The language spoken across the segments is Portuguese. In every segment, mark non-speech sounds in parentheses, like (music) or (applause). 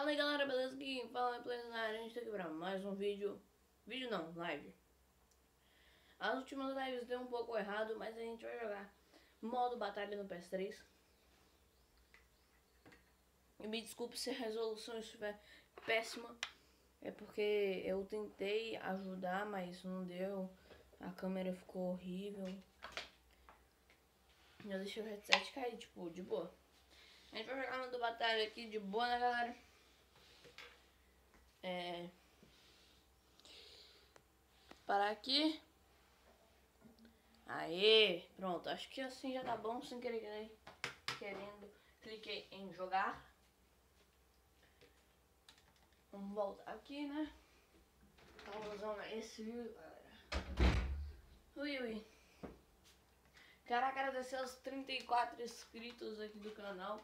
Fala aí galera, beleza? Aqui fala é Play na área, a gente tá aqui pra mais um vídeo. Vídeo não, live. As últimas lives deu um pouco errado, mas a gente vai jogar Modo batalha no PS3 E me desculpe se a resolução estiver péssima. É porque eu tentei ajudar, mas não deu. A câmera ficou horrível. Eu deixei o headset cair, tipo, de boa. A gente vai jogar modo batalha aqui de boa, né, galera? É... Parar aqui. Aê, pronto. Acho que assim já tá bom, sem querer, querendo. Cliquei em jogar. Vamos voltar aqui, né? Tava usando esse, viu, galera? Ui, ui. Quero agradecer aos 34 inscritos aqui do canal.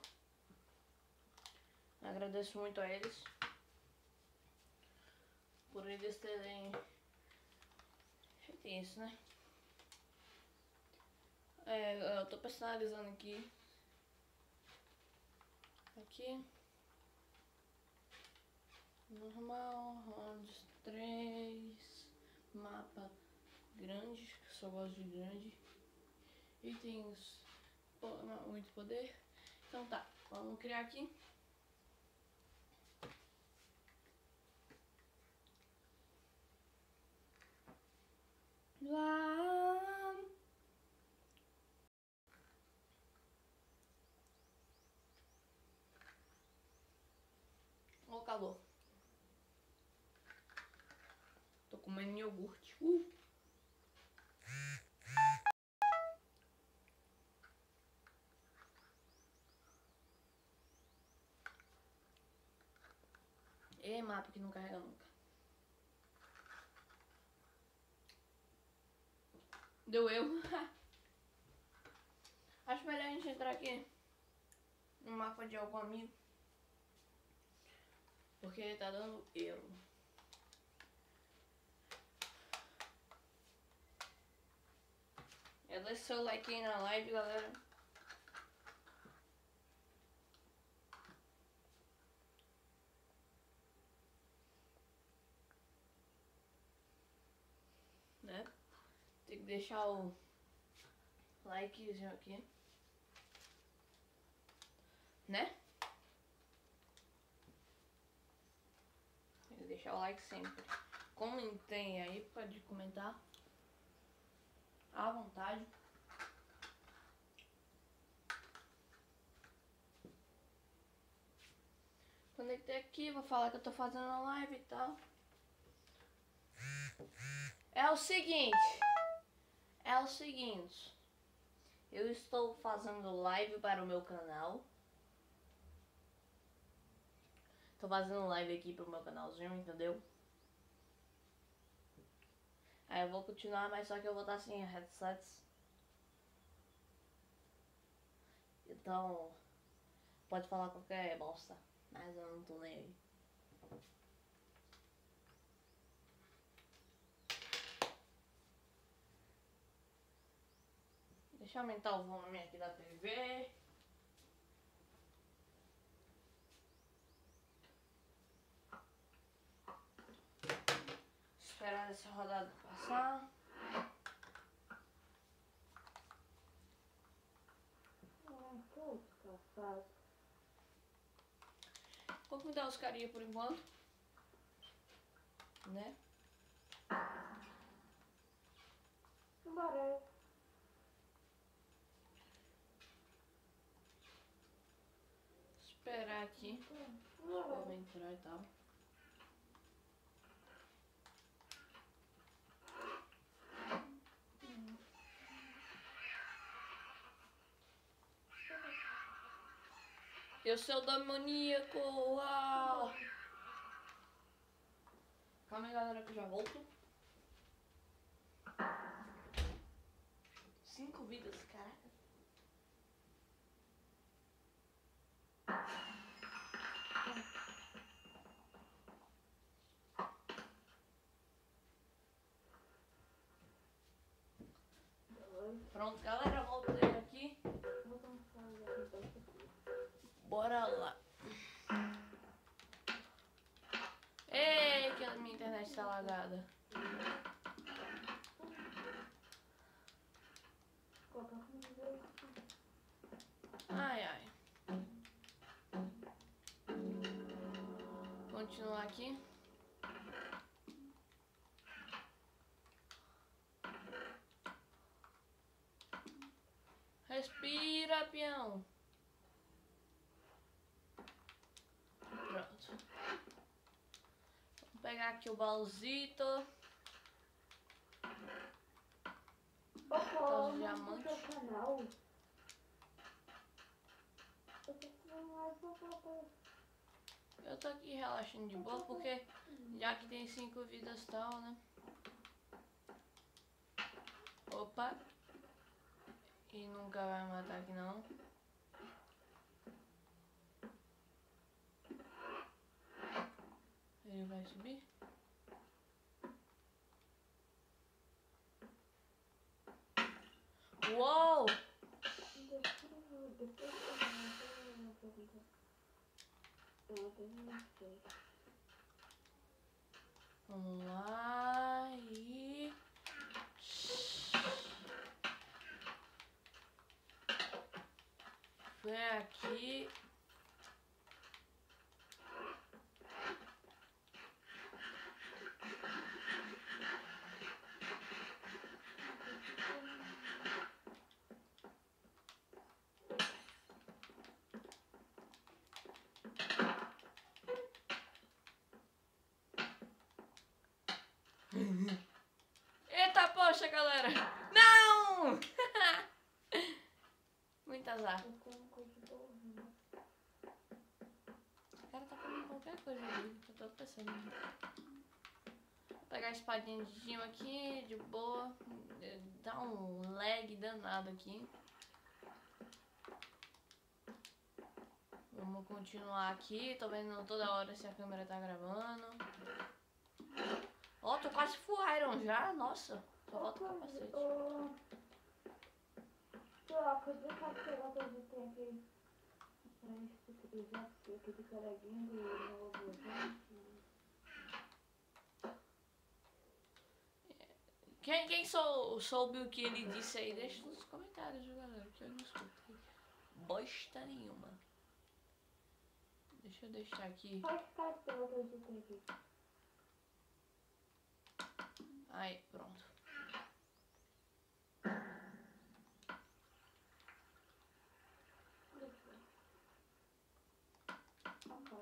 Agradeço muito a eles por eles terem feito isso, né? É, eu tô personalizando aqui. Aqui. Normal, round 3, mapa grande, só gosto de grande. Itens, muito poder. Então tá, vamos criar aqui. Ó o calor. Tô comendo iogurte. Uh. E mapa que não carrega nunca. Deu eu. (laughs) Acho melhor a gente entrar aqui no mapa de algum amigo. Porque tá dando erro. É, deixa seu like aí na live, galera. Né? Tem que deixar o likezinho aqui. Né? Que deixar o like sempre. Comentem aí, pode comentar. À vontade. Conectei aqui, vou falar que eu tô fazendo a live e tal. É o seguinte. É o seguinte. Eu estou fazendo live para o meu canal. Tô fazendo live aqui pro meu canalzinho, entendeu? Aí eu vou continuar, mas só que eu vou estar sem headsets. Então, pode falar qualquer bosta, mas eu não tô nem aí. Deixa eu aumentar o volume aqui da TV. Esperar essa rodada passar. Vou cuidar os carinha por enquanto. Né? Bora. Esperar aqui. Eu entrar e tal. Eu sou demoníaco! Uau! Calma aí, galera, que eu já volto. Cinco vidas, Pronto, galera, voltei aqui. Bora lá. Ei, que a minha internet tá lagada. Ai, ai. Continuar aqui. Respira, peão. Pronto. Vou pegar aqui o baúzito. Opa, Os diamantes. canal. Eu tô aqui relaxando de boa porque já que tem cinco vidas tal, né? Opa. E nunca vai matar aqui não. Ele vai subir? Uou! Depois, depois eu vou uma pergunta. Eu não sei. Vamos lá e. Foi aqui. Eita poxa, galera! Não! Coisa boa, né? O cara tá comendo qualquer coisa ali, eu tô pensando. Vou pegar a espadinha de gema aqui, de boa. Dá um lag danado aqui. Vamos continuar aqui. Tô vendo toda hora se a câmera tá gravando. Ó, tô quase full iron já. Nossa, só falta o capacete. Eu pegar pra aquele do. Quem, quem sou, soube o que ele disse aí, deixa nos comentários, galera? Que eu não escutei. Bosta nenhuma. Deixa eu deixar aqui. Faz cartão que a gente tem aqui. Aí, pronto. Ok.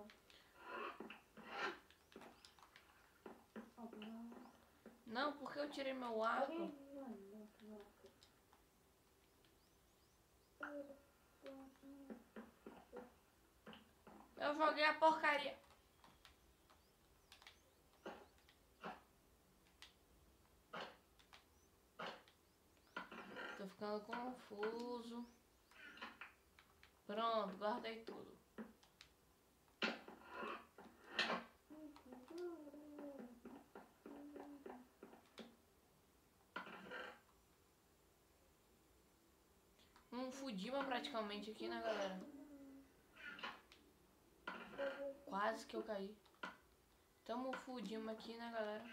Ó, não. Não, porque eu tirei meu arco. Eu joguei a porcaria. Tô ficando confuso. Pronto, guardei tudo. Fudima praticamente aqui, né, galera? Quase que eu caí. Tamo Fudima aqui, né, galera?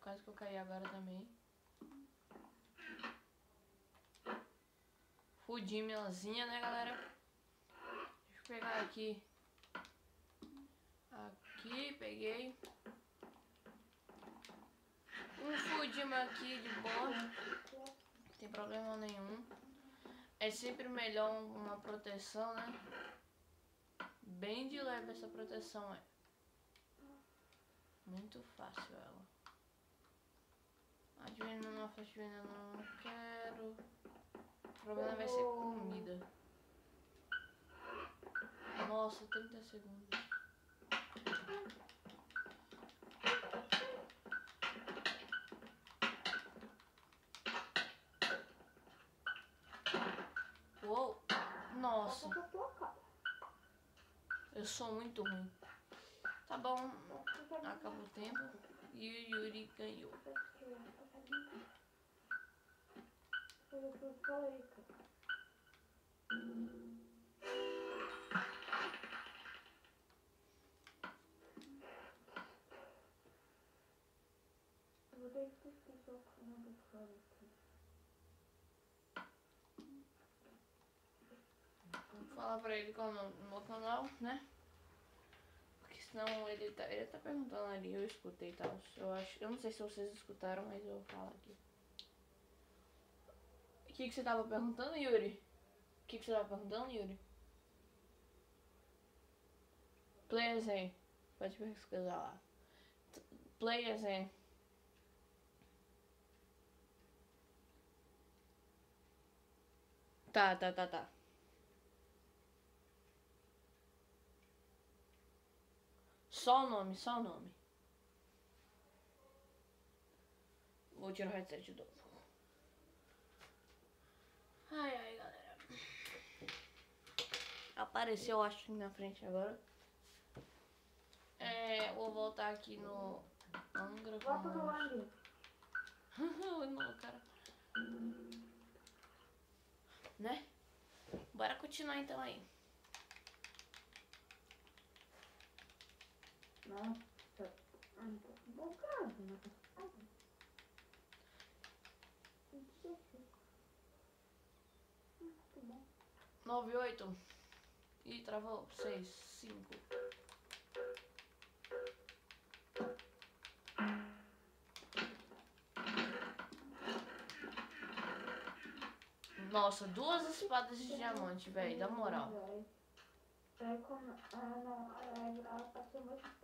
Quase que eu caí agora também. Fudimazinha, né, galera? Deixa eu pegar aqui. Aqui, peguei. Um Fudima aqui de boa. Não tem problema nenhum. É sempre melhor uma proteção, né? Bem de leve essa proteção é. Muito fácil ela. Adveneno não, flecha de não quero. O problema vai ser comida. Nossa, 30 segundos. Uou! Nossa, cara. eu sou muito ruim. Tá bom, acabou o tempo e o Yuri ganhou. Eu vou sei que falando fora aqui. Vou falar pra ele qual é o nome do meu canal, né? Porque senão ele tá, ele tá perguntando ali, eu escutei e tal. Eu acho. Eu não sei se vocês escutaram, mas eu vou falar aqui. O que, que você tava perguntando, Yuri? O que, que você tava perguntando, Yuri? Players aí. Pode pesquisar lá. Players aí. Tá, tá, tá, tá. Só o nome, só o nome. Vou tirar o headset de novo. Ai, ai, galera. Apareceu, acho que na frente agora. É, vou voltar aqui no Angra. Volta no com- ali. Não, cara. Né? Bora continuar então aí. Nossa. Tô com bocado, né? 9, 8. Ih, travou. 6, 5. Nossa, duas espadas de diamante, velho. Da moral. Aí como. Ah, não. Ela passou muito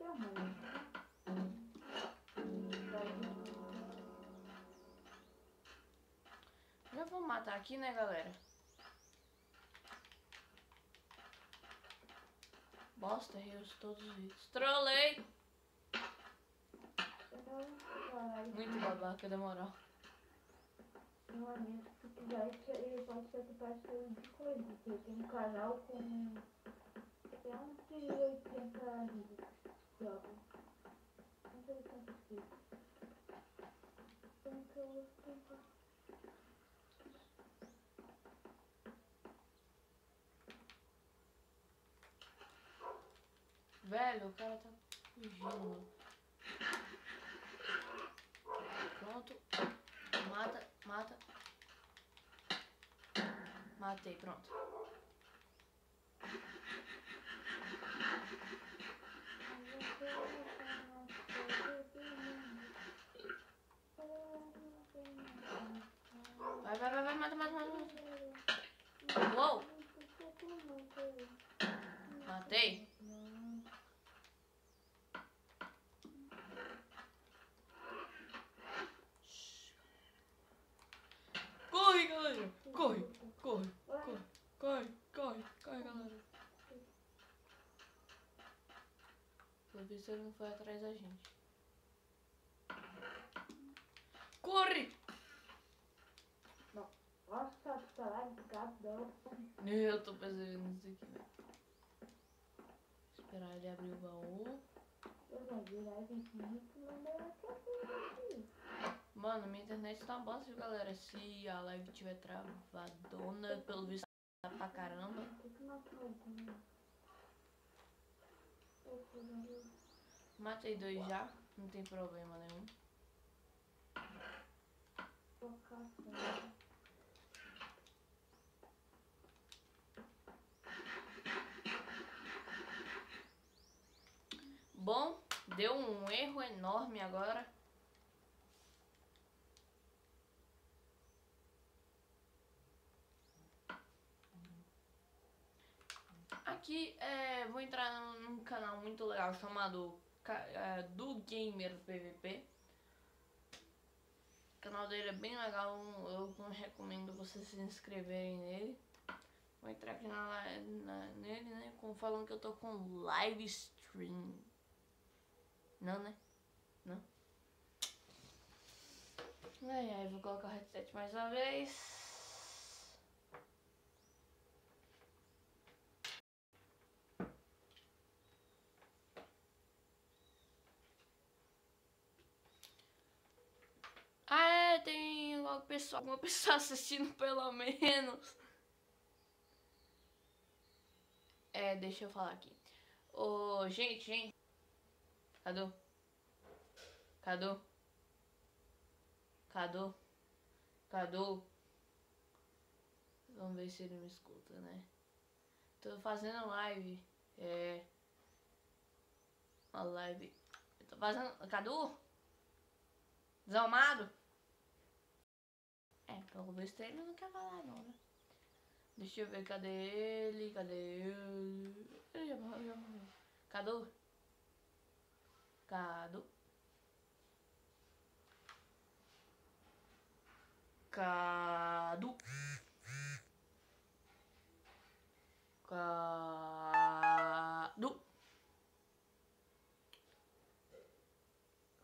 matar aqui, né, galera? Bosta, rios todos os vídeos. Trolei! Muito babaca, da moral. Meu amigo, se quiser, ele pode ser parceiro de coisa. Eu tenho um canal com 180 jogos. 180 inscritos. Então que eu vou tentar. Velho, o cara tá fugindo. Pronto. Mata, mata. Matei, pronto. Vai, vai, vai, vai, mata, mata, mata. Uou, matei. Corre, galera. Corre, corre, corre, corre, corre, galera. Pelo visto ele não foi atrás da gente. Corre! Nossa, tá lá gadão. Eu tô percebendo isso aqui, velho. Esperar ele abrir o baú. Eu vou virar infinito, mas não é que aqui. Mano, minha internet tá bosta, viu, galera? Se a live tiver travadona, pelo visto tá pra caramba. Matei dois já, não tem problema nenhum. Bom, deu um erro enorme agora. Aqui é, vou entrar num, canal muito legal chamado é, Do Gamer PVP. O canal dele é bem legal, eu recomendo vocês se inscreverem nele. Vou entrar aqui na, na- nele, né? Com, falando que eu tô com live stream. Não, né? Não. Ai, ai, vou colocar o headset mais uma vez. Ah, é, tem uma pessoa, uma pessoa (laughs) assistindo pelo menos. É, deixa eu falar aqui. Ô, gente, gente. Cadu? Cadu? Cadu? Cadu? Vamos ver se ele me escuta, né? Tô fazendo live. É. Uma live. Eu tô fazendo. Cadu? Desalmado? É, pelo ele não quer falar não, né? Deixa eu ver, cadê ele? Cadê ele? Ele já morreu, já morreu. Cadu? Cadu? Cadu? Cadu?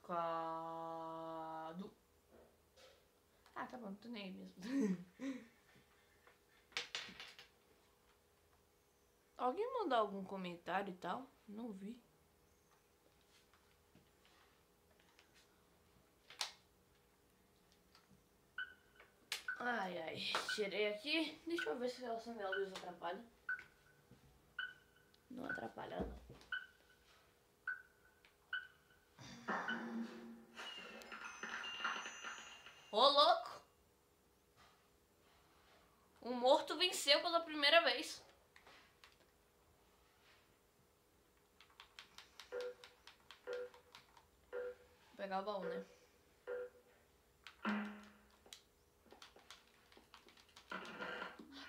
Cadu? Tá bom, tô nem mesmo. (laughs) Alguém mandou algum comentário e tal? Não vi. Ai, ai. Tirei aqui. Deixa eu ver se eu acender a luz atrapalha. Não atrapalha, não. Ô, louco! O morto venceu pela primeira vez. Vou pegar o baú, né?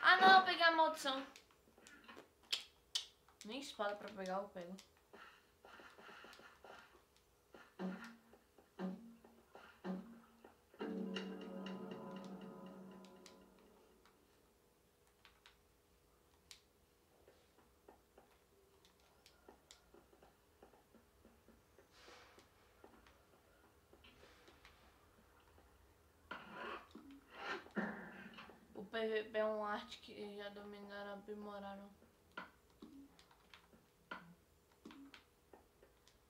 Ah, não, eu peguei a maldição. Nem espada pra pegar, eu pego. É um arte que já dominaram, aprimoraram.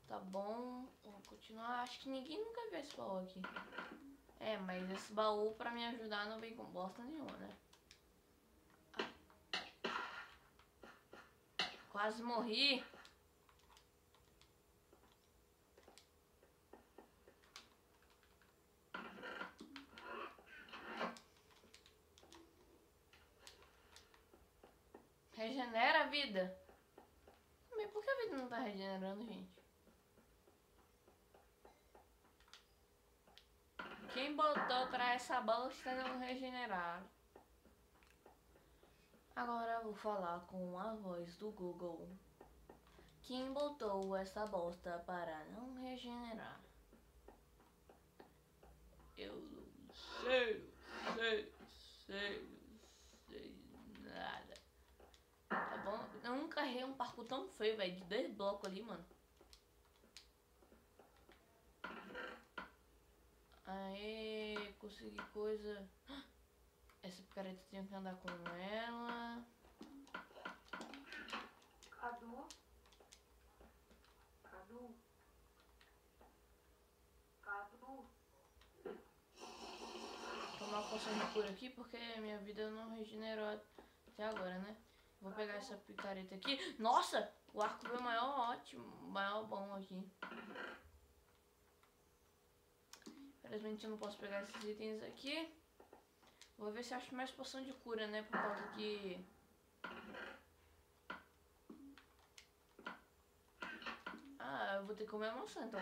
Tá bom, vou continuar. Acho que ninguém nunca viu esse baú aqui. É, mas esse baú pra me ajudar não vem com bosta nenhuma, né? Quase morri. Regenera a vida. Por que a vida não tá regenerando, gente? Quem botou pra essa bosta não regenerar? Agora vou falar com a voz do Google. Quem botou essa bosta para não regenerar? Eu não sei, sei, sei, sei nada. Tá bom? Eu nunca errei um parkour tão feio, velho, de dois blocos ali, mano. Aê, consegui coisa. (gasps) Essa picareta tinha que andar com ela. Cadu? Cadu? Cadu? Tomar uma poção de cura aqui porque minha vida não regenerou até agora, né? Vou pegar essa picareta aqui. Nossa! O arco veio maior ótimo, maior bom aqui. Infelizmente eu não posso pegar esses itens aqui. Vou ver se acho mais poção de cura, né? Por causa que... Ah, eu vou ter que comer a maçã, então.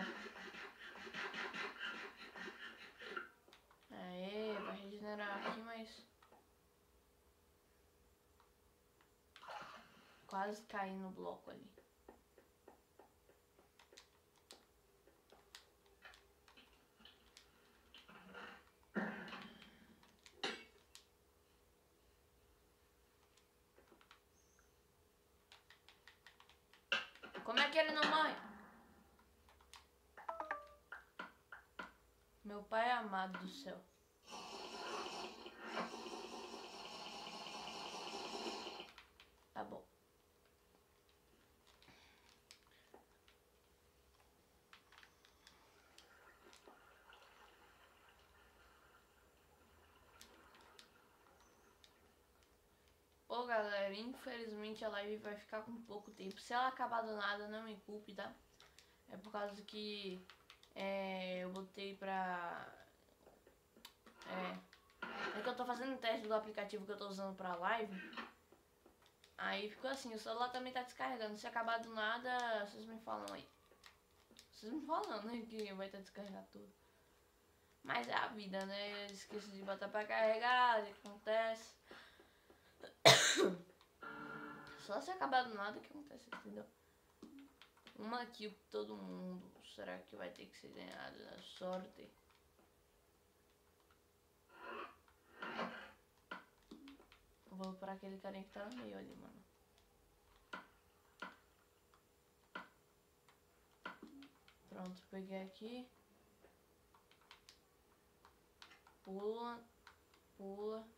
Aê, vai regenerar aqui, mas... Quase caí no bloco ali. Como é que ele não morre? Meu pai amado do céu. Tá bom. Galera, infelizmente a live vai ficar com pouco tempo. Se ela acabar do nada, não me culpe, tá? É por causa que é, eu botei pra... É. É que eu tô fazendo teste do aplicativo que eu tô usando pra live. Aí ficou assim, o celular também tá descarregando. Se acabar do nada, vocês me falam aí. Vocês me falam, né? Que vai estar tá descarregado tudo. Mas é a vida, né? Eu esqueço de botar pra carregar, acontece. (coughs) Só se acabar do nada que acontece, entendeu? Uma kill todo mundo. Será que vai ter que ser ganhado na sorte? Vou para aquele carinha que tá no meio ali, mano. Pronto, peguei aqui. Pula. Pula.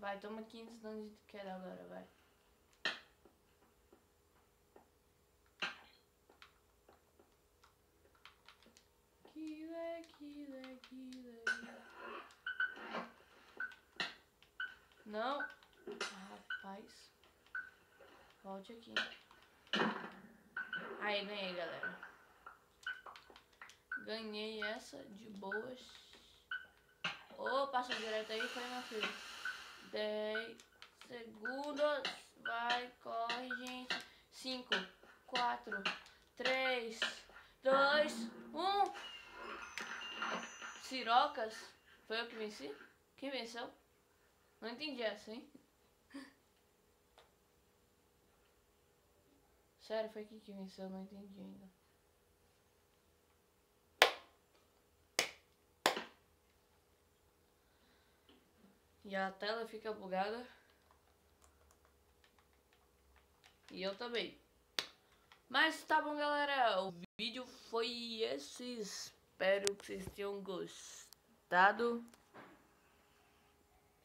Vai, toma 15 danos de queda agora, vai. Killer, killer, killer. Não. Rapaz. Volte aqui. Aí, ganhei, galera. Ganhei essa de boas. Ô, oh, passou direto aí, foi meu filho. 10 segundos. Vai, corre, gente. 5, 4, 3, 2, 1. Sirocas. Foi eu que venci? Quem venceu? Não entendi essa, hein? (laughs) Sério, foi aqui que venceu, não entendi ainda. E a tela fica bugada. E eu também. Mas tá bom, galera. O vídeo foi esse. Espero que vocês tenham gostado.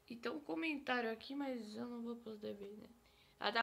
E tem um comentário aqui, mas eu não vou poder ver, né?